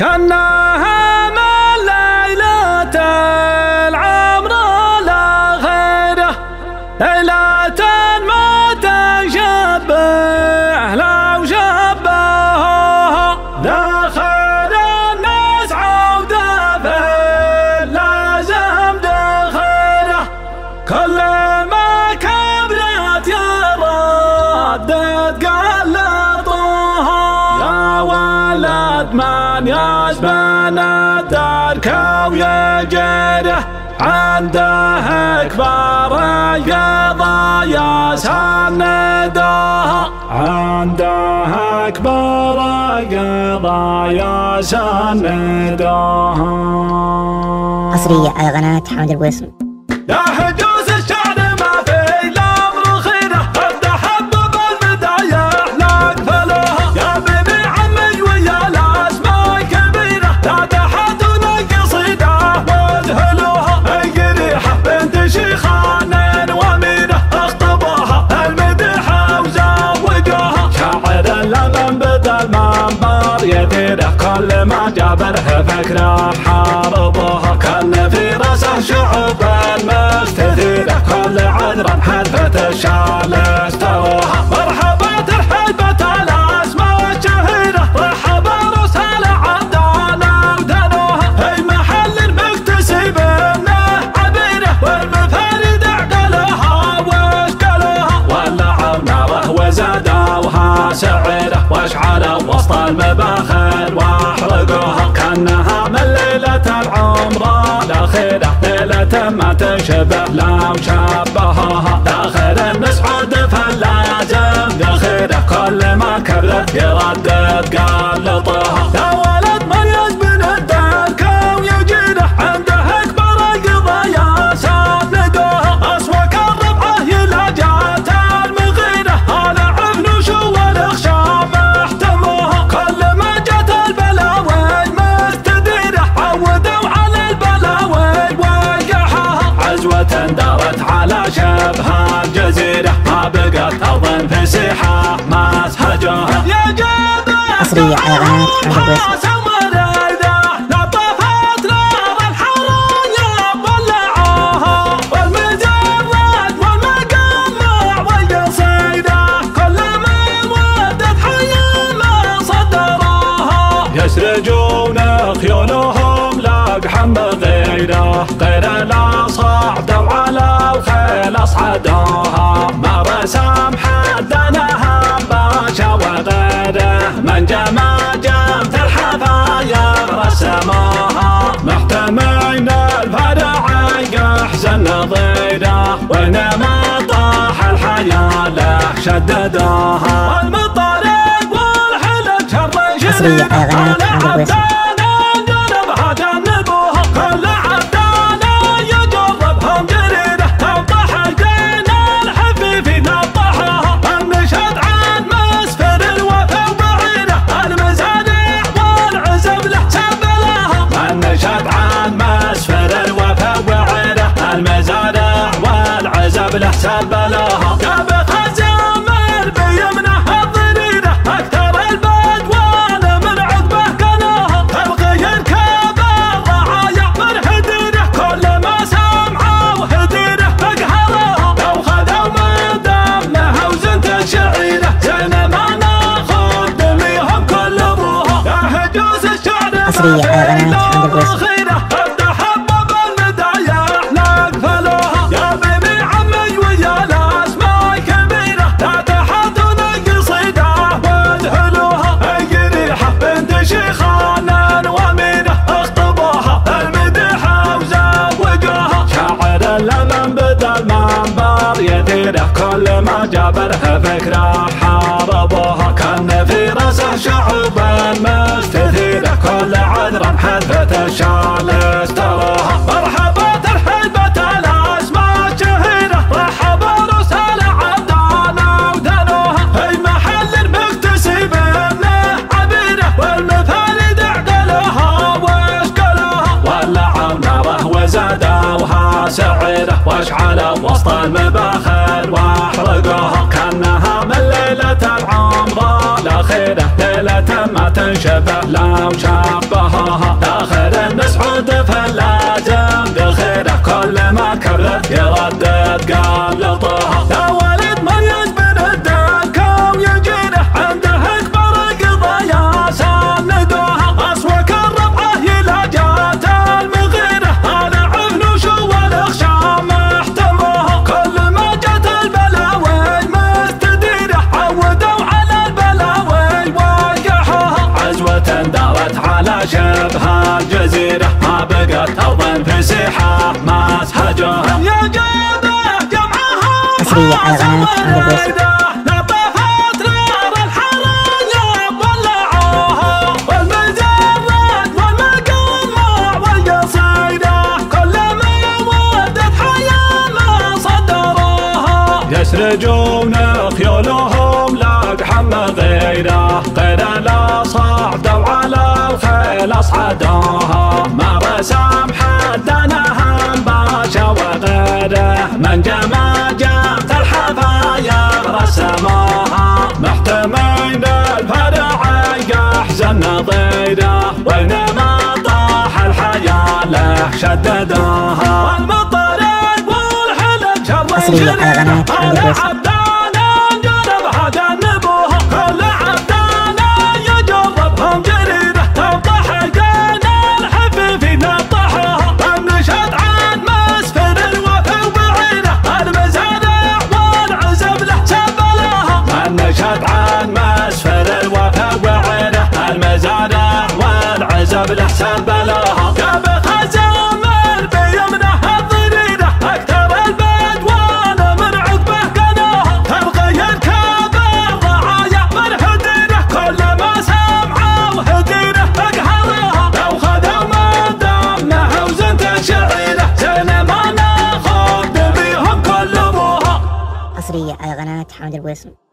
كأنها من ليلة العمر لا غيره. ليلة ما تشبه لو شبهها دخل الناس عودة لازم دخله كل ما كبرت يردد قلطها يا ولد من يسبن الدرك ويجره عنده أكبر القضايا سندها. عنده أكبر القضايا سندها. حصرية على قناة حمد القويص يديره كل ما جابره فكره حاربوها كان في راسه شعوب المستثيرة كل عذرا حذفة الشال واشعلوا وسط المباخر واحرقوها كأنها من ليلة العمر. الاخيره ليلة ما تشبه لو شبهها داخل النسعود فلازم يخيره كل ما كبرت يردد قلطها ما اسهجوها يا جبل على قناة حمد يسرجون خيولهم لاقحم بغيره غير لا صعدوا على الخيل أصعدوها. ما رسم حدنها شددوها المطارق والحلم شر على حمد القويص كل يجربهم جريدة. توضح الدين الحفيفي نطحها النشد عن مسفر الوفا وبعيده المزارع والعزب له سبلها عن مسفر الوفا وبعيده المزارع والعزب له سبلها لمن بدا المنبر يثيره كل ما جابره فكرة حاربوها كان في رأسه شعوب كل عذرا حذفة الشال استراها مرحبا ترحبت الاسماء الشهيره رحبا رسال عبدانا ودنوها. اي محل مكتسب منه عبيره والمفارد اعقلها واشكلها. ولعوا ناره وزادوها سعيره واشعلوا وسط المباخر الاخيره ليله ما تنشر شبه لو شبهها داخل النسعود فلازم بالخيره كل ما كبرت يردد ودت حيانا صدروها. يسرجون خيولهم لقحم غيره غير لا صعدوا على الخيل أصعدوها. ما رسم حدنهم باشا وغيره من جماجات شددوها والمطرب والحلم شر حصرية على. عبدانا جربها جنبوها كل عبدانا يجربهم جريده الضحكان الحفيفي نطحوها النشد عن مسفر الوفا وعينه المزارع والعزب له سبلوها النشد عن مسفر الوفا وعينه المزارع والعزب له سبلوها ما ناخذ